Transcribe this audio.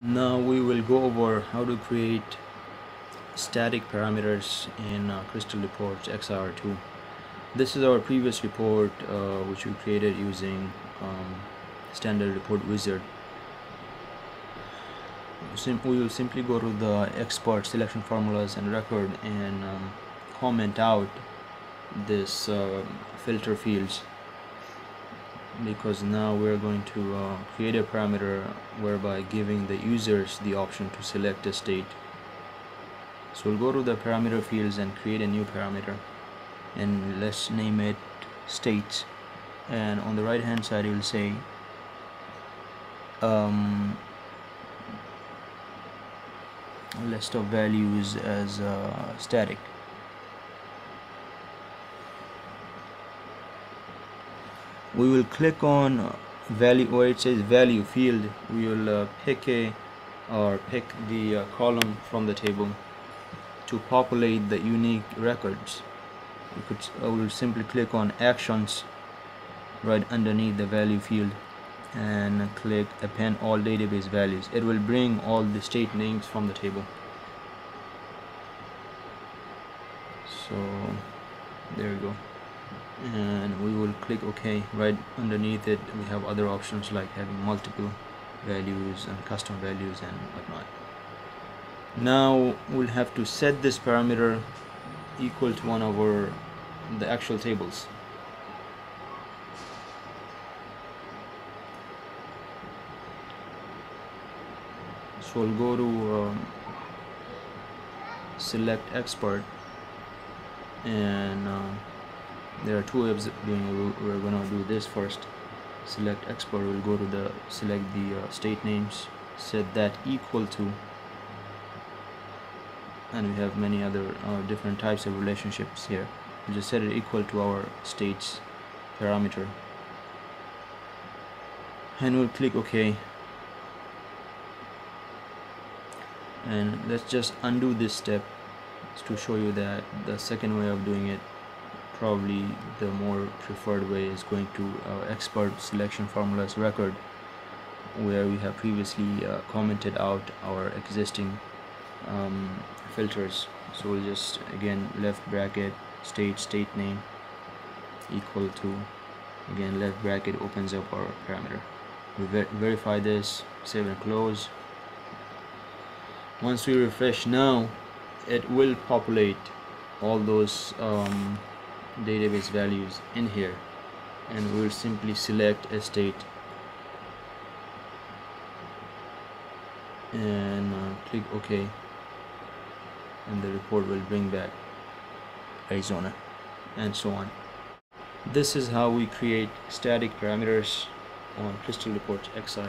Now we will go over how to create static parameters in uh, Crystal Reports XR2. This is our previous report uh, which we created using um, standard report wizard. Sim we will simply go to the export selection formulas and record and um, comment out this uh, filter fields because now we're going to uh, create a parameter whereby giving the users the option to select a state. So we'll go to the parameter fields and create a new parameter and let's name it states. And on the right hand side you'll say um, list of values as uh, static we will click on value where it says value field. We will uh, pick a or pick the uh, column from the table to populate the unique records. You could I will simply click on actions right underneath the value field and click append all database values. It will bring all the state names from the table. So there we go and we will click OK right underneath it. We have other options like having multiple values and custom values and whatnot. Now we'll have to set this parameter equal to one our the actual tables. So we'll go to um, Select Expert and uh, there are two ways of doing it we're gonna do this first. Select Expert we'll go to the select the uh, state names set that equal to and we have many other uh, different types of relationships here. We just set it equal to our states parameter. And we'll click OK. And let's just undo this step to show you that the second way of doing it probably the more preferred way is going to our export selection formulas record where we have previously uh, commented out our existing um, filters. So we'll just again left bracket state state name equal to again left bracket opens up our parameter. We ver verify this save and close. Once we refresh now it will populate all those um, database values in here and we'll simply select a state. And uh, click OK. And the report will bring back Arizona and so on. This is how we create static parameters on Crystal Reports XI